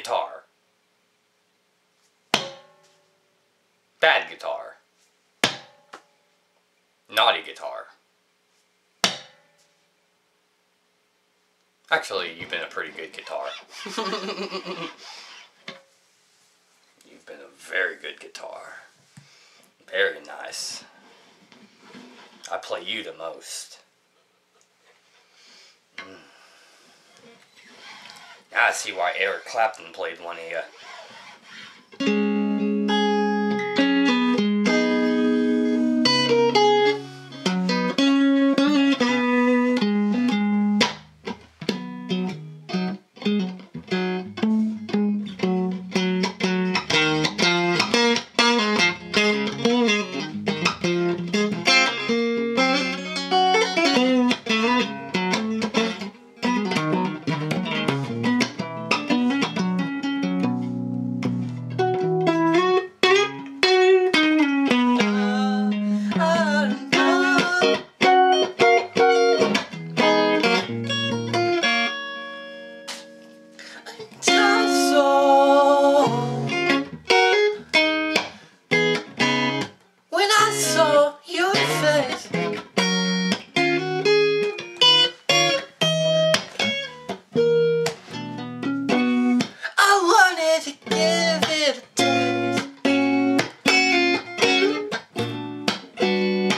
guitar. Bad guitar. Naughty guitar. Actually, you've been a pretty good guitar. you've been a very good guitar. Very nice. I play you the most. I see why Eric Clapton played one of you.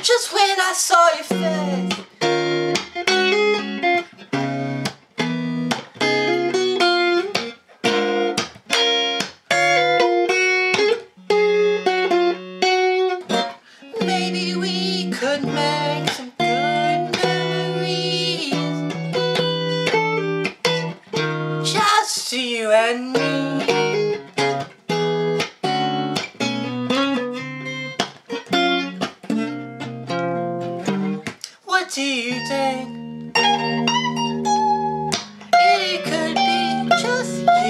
Just when I saw your face.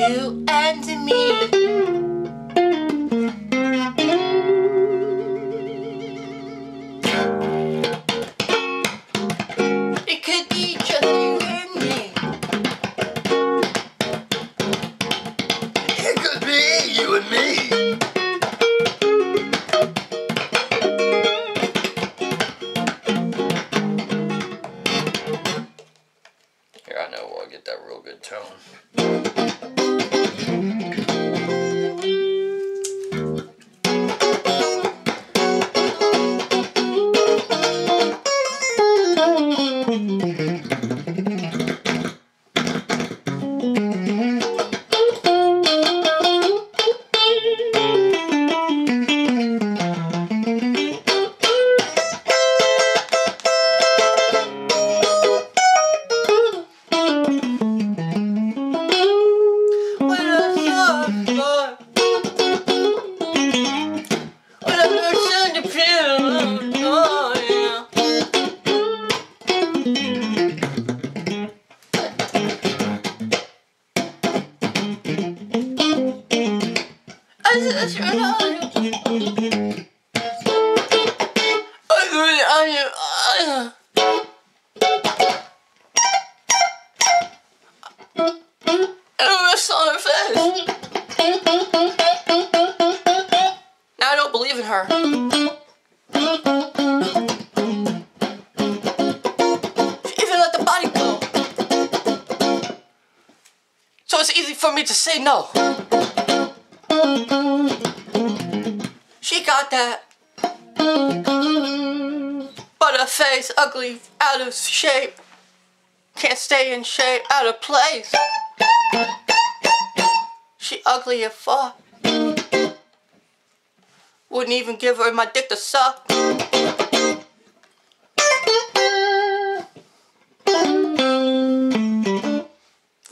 You and me. It's easy for me to say no. She got that. But her face ugly, out of shape. Can't stay in shape, out of place. She ugly as fuck. Wouldn't even give her my dick to suck.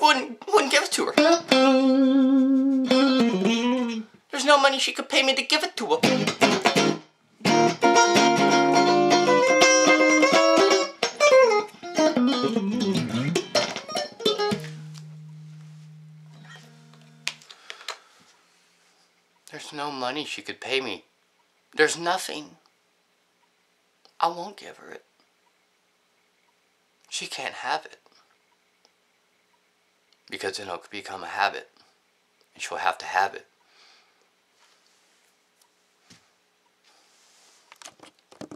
Wouldn't wouldn't give it to her. Money she could pay me to give it to her. There's no money she could pay me. There's nothing. I won't give her it. She can't have it. Because then it'll become a habit. And she'll have to have it.